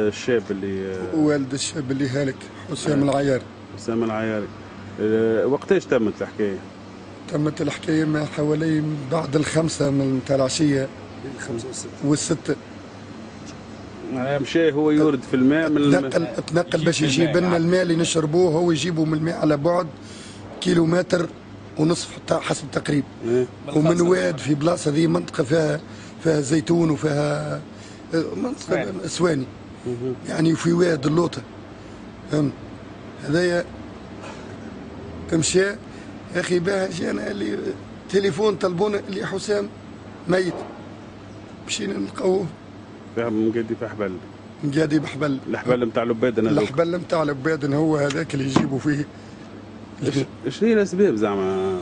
الشاب اللي والد الشاب اللي هالك حسام العيار. حسام العياري آه، وقتاش تمت الحكاية؟ تمت الحكاية ما حوالي بعد الخمسة من تاع العشية خمسة وستة والستة. آه، مشى هو يورد في الماء من الم... تنقل تنقل باش يجيب لنا الماء. اللي نشربوه هو يجيبه من الماء على بعد كيلومتر ونصف حتى حسب تقريب إيه. ومن واد في بلاصة ذي منطقة فيها فيها زيتون وفيها آه، منطقة اسواني يعني في واد اللوطة. فهمت؟ هذايا مشى أخي باه جانا اللي تليفون طلبونا اللي حسام ميت. مشينا نلقاوه. فاهم مقدي في حبل. قاعد بحبل الحبل نتاع هذوك. الحبل نتاع العباد هو هذاك اللي يجيبوا فيه. إيش هي الأسباب زعما؟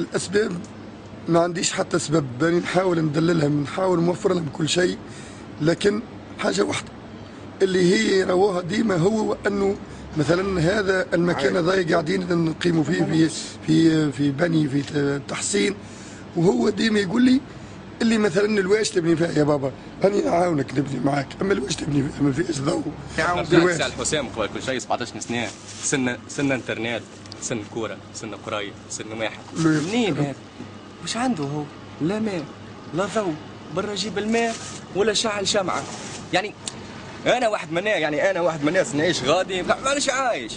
الأسباب ما عنديش حتى سبب. باني نحاول ندللها نحاول نوفر لهم كل شيء لكن حاجة واحدة. اللي هي رواها ديما هو أنه مثلا هذا المكان هذا قاعدين نقيموا فيه في في في بني في تحسين وهو ديما يقول لي اللي مثلا الواش تبني فيها يا بابا أنا نعاونك نبني معاك أما الواش تبني فيها ما فيهاش ضوء. نرجع نسأل حسام قبل كل شيء 17 سنة سن سن انترنت سن كورة سن قرايه سن واحد؟ منين هذا؟ وش عنده هو؟ لا ماء لا ضوء برا جيب الماء ولا شعل شمعة. يعني أنا واحد من يعني أنا واحد من الناس نعيش غادي. لا، معلش عايش.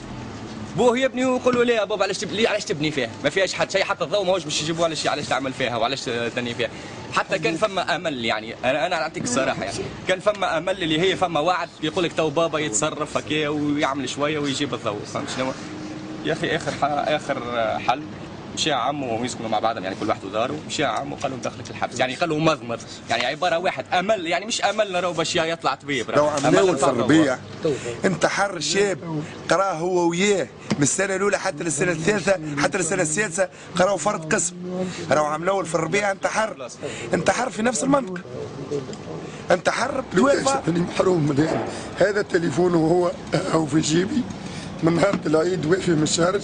بوه يبني ويقول له ليه يا بابا علاش تبني علاش تبني فيها ما فيهاش حتى شيء حتى الضوء ماهوش باش يجيبوا علاش علاش تعمل فيها؟ وعلاش تبني فيها؟ حتى كان فما أمل يعني. أنا أنا نعطيك الصراحة يعني. كان فما أمل اللي هي فما وعد يقول لك تو بابا يتصرف هكا ويعمل شوية ويجيب الضوء. فهمت شنو؟ يا أخي آخر آخر حل. مشى عمه وهم يسكنوا مع بعضهم يعني كل واحد وداره مشى عمه قال له دخلك الحبس. يعني قال له مضمض يعني عبارة واحد أمل يعني مش املنا راهو باش يطلع طبيب. لو راهو. أملنا في الربيع انتحر شاب قراه هو وياه. من السنة الأولى حتى للسنة الثالثة حتى للسنة السادسة قرأوا فرد قسم. راهو عملوه في الربيع انتحر انتحر في نفس المنطقة. انتحر محروم من هذا هذا التليفون وهو أو في جيبي. من نهار العيد واقف من ال charge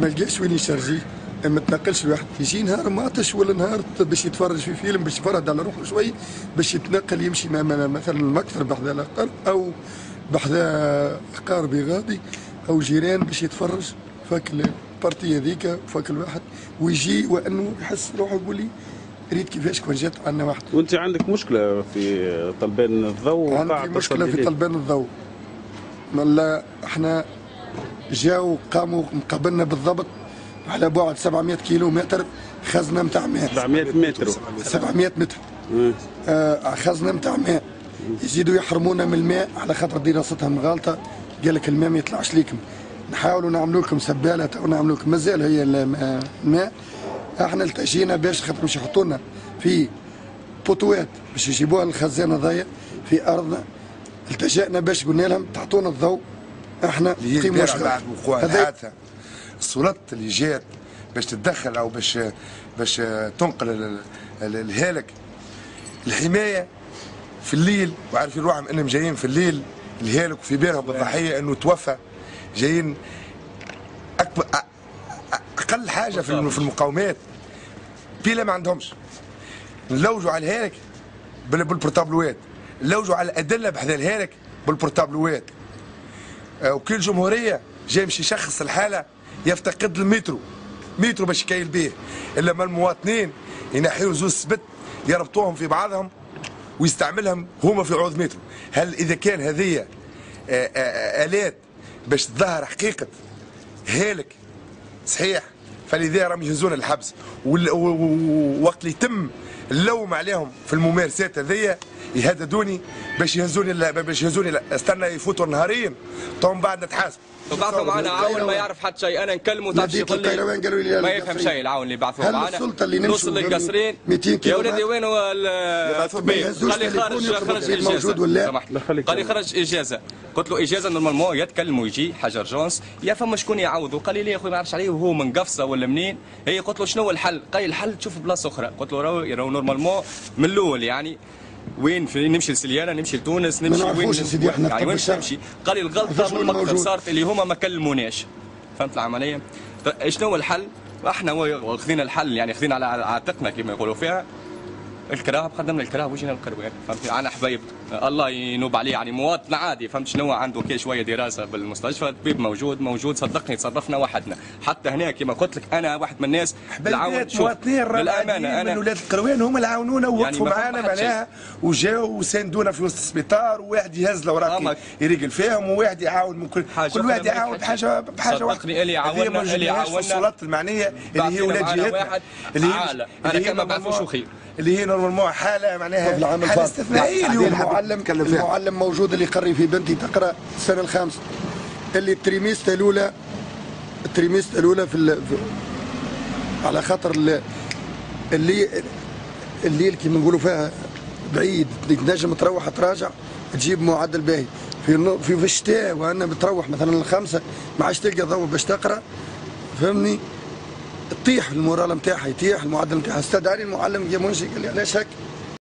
ما لقاش وين يشارجيه. ما تنقلش الواحد يجي نهار ماطش ولا نهار باش يتفرج في فيلم باش يفرد على روحه شوي باش يتنقل يمشي مثلا المكتب بحذا الاقل أو بحذا أقاربي غادي أو جيران باش يتفرج. فك ال partie هذيك فك الواحد ويجي وأنه يحس روحه يقول لي ريت كيفاش كون جات عندنا واحد. وأنت عندك مشكلة في طلبان الضوء عندي مشكلة في طلبان الضوء. ملا إحنا جاوا قاموا مقابلنا بالضبط على بعد 700 كيلو متر خزنة نتاع ماء. 700 متر. 700 متر. آه خزنة نتاع ماء. يزيدوا يحرمونا من الماء على خاطر دراستها مغالطه قال لك الماء ما يطلعش ليكم. نحاولوا نعملوا لكم سبالة تو نعملوا لكم مازال هي الم- الماء إحنا التجينا باش خاطر مش يحطوا لنا في بوتوات باش يجيبوها للخزانة ضيق في أرضنا. التجأنا باش قلنا لهم تعطونا الضوء. إحنا قيموا وقوع هذا الحادثه السلطات اللي جات باش تتدخل أو باش باش تنقل ال- ال- الهالك. الحماية في الليل وعارفين روحهم إنهم جايين في الليل الهالك وفي بالهم بالضحية إنه توفى. جايين اكبر أقل حاجة في في المقاومات. بيلا ما عندهمش. نلوجوا على الهالك بال- بالبورتابلوات. نلوجوا على الأدلة بحذا الهالك بالبورتابلوات. آه، وكل جمهورية جاي يمشي يشخص الحالة. يفتقد المترو. مترو باش يكيل به إلا ما المواطنين ينحيوا زوز سبت يربطوهم في بعضهم ويستعملهم هما في عوض مترو. هل إذا كان هذه آه، آه، آلات باش تظهر حقيقة هالك صحيح فلذا راهم يهزون الحبس. وال- و- و- وقت اللي يتم اللوم عليهم في الممارسات هذيا يهددوني باش يهزوني باش يهزوني ال- استنى يفوتوا نهارين. تو من بعد نتحاسب وبعثوا معنا عاون ما يعرف حتى شيء. أنا نكلمه تعرف يقول لي ما لا يفهم. شيء. العاون اللي بعثوه معنا. السلطة اللي نمشوا نوصل للقصرين. 200 يا ولدي؟ وين هو الطبيب قال لي خرج؟ إجازة. لا. قال لي خرج إجازة. قلت له إجازة normalement يتكلم ويجي حجر جونس يا فما شكون يعوضه؟ قال لي يا أخوي ما نعرفش عليه وهو من قفصة ولا منين؟ هي قلت له شنو هو الحل؟ قال لي الحل تشوف بلاصة أخرى. قلت له راهو normalement من الأول يعني. وين في نمشي لسليانه نمشي لتونس نمشي وين يا سيدي، إحنا يعني طب وين. نمشي. قال لي الغلطة من المكتب. صارت اللي هما ما كلموناش فهمت العملية؟ شنو هو الحل؟ إحنا واخذين الحل يعني خذين على عاتقنا كما يقولوا فيها. الكراه قدم لنا الكراه وجينا القروان فهمتني؟ أنا حبايب. الله ينوب عليه يعني مواطن عادي. فهمت شنو؟ عنده كي شوية دراسة بالمستشفى. الطبيب موجود موجود. صدقني تصرفنا وحدنا. حتى هنا كما قلت لك أنا واحد من الناس شوف، مواطنين بالأمانة ربانيين من أنا ولاد القروان هم اللي عاونونا ووقفوا ما فما معانا. معناها. وجاوا وساندونا في وسط السبيطار وواحد يهز الأوراق يريقل فيهم وواحد يعاون من كل حاجة كل واحد يعاون. بحاجه بحاجة واحدة. صدقني اللي يعاوننا- اللي يعاوننا السلطات المعنية اللي هي ولاد جهتنا اللي هي هي كما بعرفوش خير. اللي هي normalement حالة معناها في العام حالة استثنائية اليوم. المعلم. المعلم موجود اللي يقري في بنتي تقرأ السنة الخامسة. اللي ال trimestre الاولى ال trimestre الأولى في, ال... في على خاطر ال- اللي الليل كيما نقولوا فيها بعيد اللي تنجم تروح تراجع تجيب معدل باهي. في النو- في في الشتاء وأنا بتروح مثلا الخمسه ما عادش تلقى ضوء باش تقرأ. فهمني؟ تطيح المورال نتاعها يطيح المعدل نتاعها استدعاني المعلم يا منشي قال لي علاش هيك